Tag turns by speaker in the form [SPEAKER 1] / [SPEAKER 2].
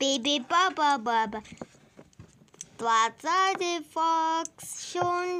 [SPEAKER 1] Baby Baba Baba. Dort sah der Fox schon.